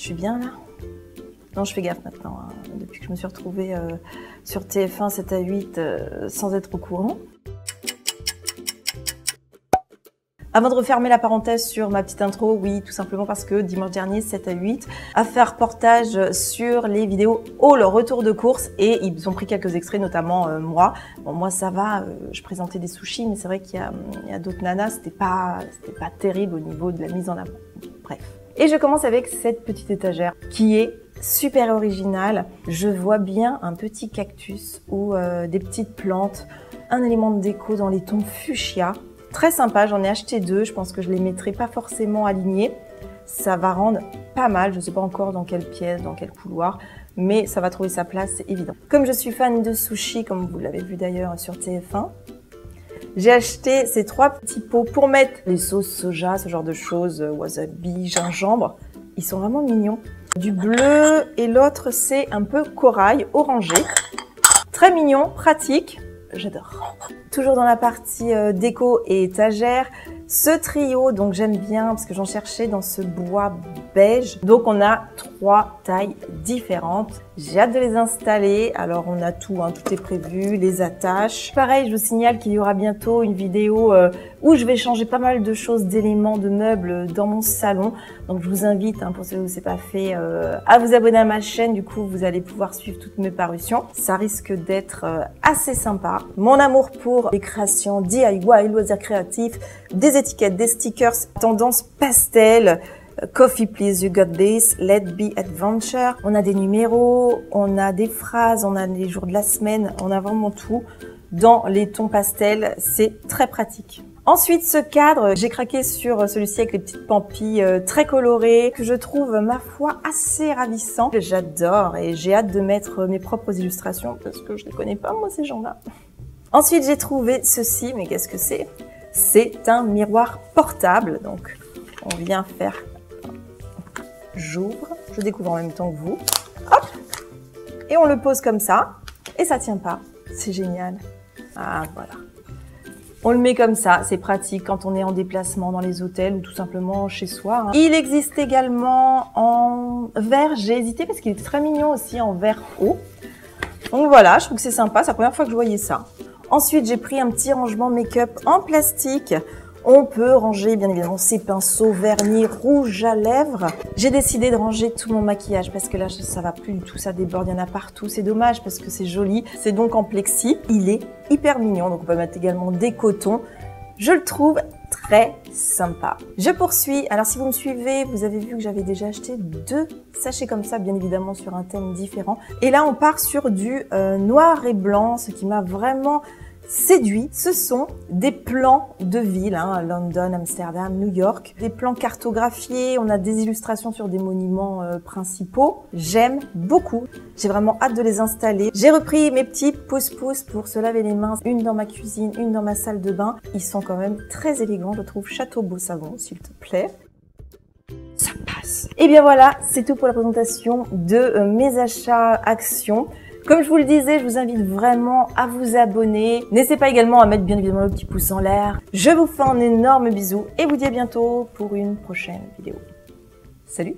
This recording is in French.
Je suis bien là Non, je fais gaffe maintenant, hein, depuis que je me suis retrouvée euh, sur TF1 7 à 8 euh, sans être au courant. Avant de refermer la parenthèse sur ma petite intro, oui, tout simplement parce que dimanche dernier, 7 à 8, a fait un reportage sur les vidéos au leur retour de course et ils ont pris quelques extraits, notamment euh, moi. Bon, moi ça va, je présentais des sushis, mais c'est vrai qu'il y a, d'autres nanas, c'était pas, c'était pas terrible au niveau de la mise en avant. Bref. Et je commence avec cette petite étagère qui est super originale. Je vois bien un petit cactus ou euh, des petites plantes, un élément de déco dans les tons fuchsia Très sympa, j'en ai acheté deux. Je pense que je les mettrai pas forcément alignés. Ça va rendre pas mal. Je ne sais pas encore dans quelle pièce, dans quel couloir, mais ça va trouver sa place, c'est évident. Comme je suis fan de sushi, comme vous l'avez vu d'ailleurs sur TF1, j'ai acheté ces trois petits pots pour mettre les sauces soja, ce genre de choses, wasabi, gingembre. Ils sont vraiment mignons. Du bleu et l'autre c'est un peu corail, orangé. Très mignon, pratique j'adore. Toujours dans la partie euh, déco et étagère, ce trio, donc j'aime bien parce que j'en cherchais dans ce bois beige. Donc on a trois tailles différentes. J'ai hâte de les installer. Alors on a tout, hein, tout est prévu, les attaches. Pareil, je vous signale qu'il y aura bientôt une vidéo euh, où je vais changer pas mal de choses, d'éléments, de meubles dans mon salon. Donc je vous invite, hein, pour ceux qui ne pas fait, euh, à vous abonner à ma chaîne. Du coup, vous allez pouvoir suivre toutes mes parutions. Ça risque d'être euh, assez sympa. Mon amour pour les créations DIY, loisirs créatifs, des étiquettes, des stickers, tendance pastel, Coffee please, you got this, let be adventure. On a des numéros, on a des phrases, on a les jours de la semaine, on a vraiment tout dans les tons pastels. C'est très pratique. Ensuite, ce cadre, j'ai craqué sur celui-ci avec les petites pampilles euh, très colorées que je trouve, ma foi, assez ravissant. J'adore et j'ai hâte de mettre mes propres illustrations parce que je ne connais pas, moi, ces gens-là. Ensuite, j'ai trouvé ceci, mais qu'est-ce que c'est? C'est un miroir portable. Donc, on vient faire j'ouvre, je découvre en même temps que vous, hop, et on le pose comme ça, et ça tient pas. C'est génial. Ah, voilà. On le met comme ça, c'est pratique quand on est en déplacement dans les hôtels ou tout simplement chez soi. Hein. Il existe également en verre, j'ai hésité parce qu'il est très mignon aussi en verre haut. Donc voilà, je trouve que c'est sympa, c'est la première fois que je voyais ça. Ensuite, j'ai pris un petit rangement make-up en plastique on peut ranger bien évidemment ses pinceaux, vernis, rouge à lèvres. J'ai décidé de ranger tout mon maquillage parce que là ça va plus du tout, ça déborde, il y en a partout. C'est dommage parce que c'est joli. C'est donc en plexi. Il est hyper mignon, donc on peut mettre également des cotons. Je le trouve très sympa. Je poursuis. Alors si vous me suivez, vous avez vu que j'avais déjà acheté deux sachets comme ça, bien évidemment sur un thème différent. Et là on part sur du euh, noir et blanc, ce qui m'a vraiment séduit, ce sont des plans de ville, hein, London, Amsterdam, New York, des plans cartographiés, on a des illustrations sur des monuments euh, principaux. J'aime beaucoup, j'ai vraiment hâte de les installer. J'ai repris mes petits pouces-pouces pour se laver les mains, une dans ma cuisine, une dans ma salle de bain. Ils sont quand même très élégants, je trouve. Château Beau Savon, s'il te plaît ça passe. Et bien voilà, c'est tout pour la présentation de euh, mes achats actions. Comme je vous le disais, je vous invite vraiment à vous abonner. N'hésitez pas également à mettre bien évidemment le petit pouce en l'air. Je vous fais un énorme bisou et vous dis à bientôt pour une prochaine vidéo. Salut